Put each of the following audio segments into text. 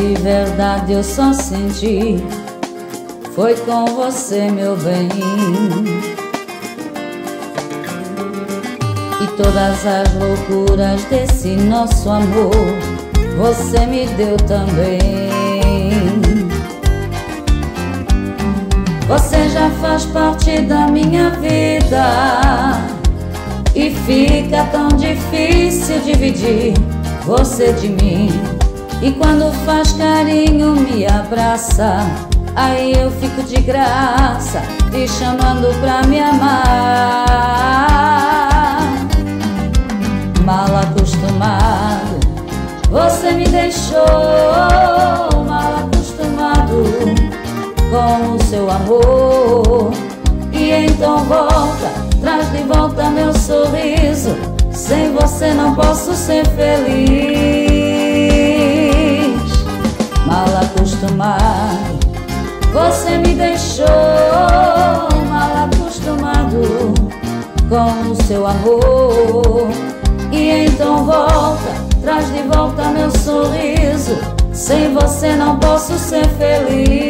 de verdade eu só senti foi com você, meu bem. E todas as loucuras desse nosso amor você me deu também. Você já faz parte da minha vida e fica tão difícil dividir você de mim. E quando faz carinho, me abraça. Aí eu fico de graça, te chamando pra me amar. Mal acostumado, você me deixou mal acostumado com o seu amor. E então volta, traz de volta meu sorriso. Sem você não posso ser feliz. Com o seu amor. E então volta, traz de volta meu sorriso. Sem você não posso ser feliz.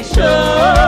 ser feliz.